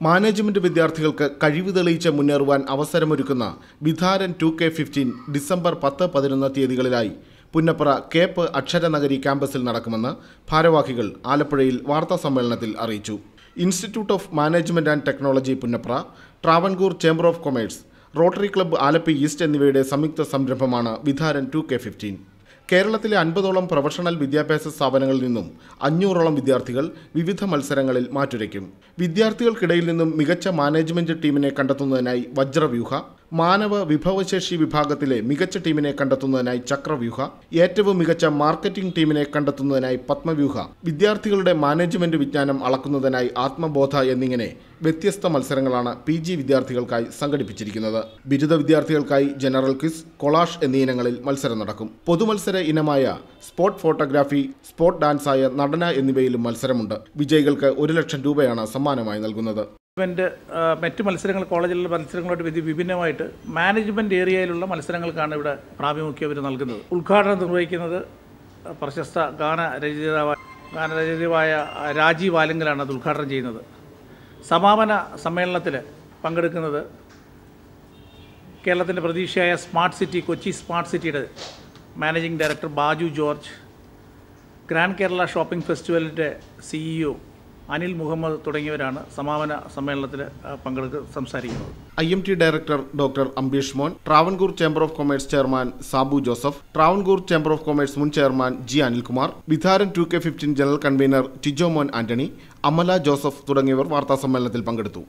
Management വിദ്യാർത്ഥികൾക്ക് കഴിവ് തെളിയിച്ച് മുന്നേറുവാൻ അവസരമൊരുക്കുന്ന Vidharan two K fifteen December പത്ത് പതിനൊന്ന് തീയതികളിലായി പുന്നപ്പുറ കേപ്പ് അക്ഷരനഗരി ക്യാമ്പസിൽ നടക്കുമെന്ന് ഭാരവാഹികൾ ആലപ്പുഴയിൽ വാർത്താ സമ്മേളനത്തിൽ അറിയിച്ചു. Institute of management and technology Punnapra Travancore chamber of commerce Rotary club Alleppey east എന്നിവയുടെ സംയുക്ത സംരംഭമാണ് വിധാരൻ ടു കെ ഫിഫ്റ്റീൻ. കേരളത്തിലെ അൻപതോളം പ്രൊഫഷണൽ വിദ്യാഭ്യാസ സ്ഥാപനങ്ങളിൽ നിന്നും അഞ്ഞൂറോളം വിദ്യാർത്ഥികൾ വിവിധ മത്സരങ്ങളിൽ മാറ്റുരയ്ക്കും. വിദ്യാർത്ഥികൾക്കിടയിൽ നിന്നും മികച്ച മാനേജ്മെന്റ് ടീമിനെ കണ്ടെത്തുന്നതിനായി വജ്രവ്യൂഹ മാനവ വിഭവശേഷി വിഭാഗത്തിലെ മികച്ച ടീമിനെ കണ്ടെത്തുന്നതിനായി ചക്രവ്യൂഹ ഏറ്റവും മികച്ച മാർക്കറ്റിംഗ് ടീമിനെ കണ്ടെത്തുന്നതിനായി പത്മവ്യൂഹ വിദ്യാർത്ഥികളുടെ മാനേജ്മെന്റ് വിജ്ഞാനം അളക്കുന്നതിനായി ആത്മബോധ എന്നിങ്ങനെ വ്യത്യസ്ത മത്സരങ്ങളാണ് പി ജി വിദ്യാർത്ഥികൾക്കായി സംഘടിപ്പിച്ചിരിക്കുന്നത്. ബിരുദ വിദ്യാർത്ഥികൾക്കായി ജനറൽ ക്വിസ് കൊളാഷ് എന്നീ ഇനങ്ങളിൽ മത്സരം നടക്കും. പൊതുമത്സര ഇനമായ സ്പോട്ട് ഫോട്ടോഗ്രാഫി സ്പോട്ട് ഡാൻസായ നടന എന്നിവയിലും മത്സരമുണ്ട്. വിജയികൾക്ക് ഒരു ലക്ഷം രൂപയാണ് സമ്മാനമായി നൽകുന്നത്. ഇവന്റ് മറ്റ് മത്സരങ്ങൾ കോളേജിലുള്ള മത്സരങ്ങളായിട്ട് വിഭിന്നമായിട്ട് മാനേജ്മെന്റ് ഏരിയയിലുള്ള മത്സരങ്ങൾക്കാണ് ഇവിടെ പ്രാഭിമുഖ്യം ഇവർ നൽകുന്നത്. ഉദ്ഘാടനം നിർവഹിക്കുന്നത് പ്രശസ്ത ഗാന രചയിതാവായ ഗാനരചയിതാവായ രാജീവ് ആലിംഗലാണ് അത് ഉദ്ഘാടനം ചെയ്യുന്നത്. സമാപന സമ്മേളനത്തിൽ പങ്കെടുക്കുന്നത് കേരളത്തിന്റെ പ്രതീക്ഷയായ സ്മാർട്ട് സിറ്റി കൊച്ചി സ്മാർട്ട് സിറ്റിയുടെ managing director Baju George grand Kerala shopping ഫെസ്റ്റിവലിന്റെ CEO Anil Muhammad തുടങ്ങിയവരാണ് സമാപന സമ്മേളനത്തിൽ പങ്കെടുത്ത് സംസാരിക്കുന്നത്. I M T director doctor Ambeesh Mon Travancore chamber of commerce chairman Sabu Joseph Travancore chamber of commerce മുൻ chairman G Anilkumar Vidharan two K fifteen general convener Tijo Mon Antony Amala Joseph തുടങ്ങിയവർ വാർത്താ സമ്മേളനത്തിൽ പങ്കെടുത്തു.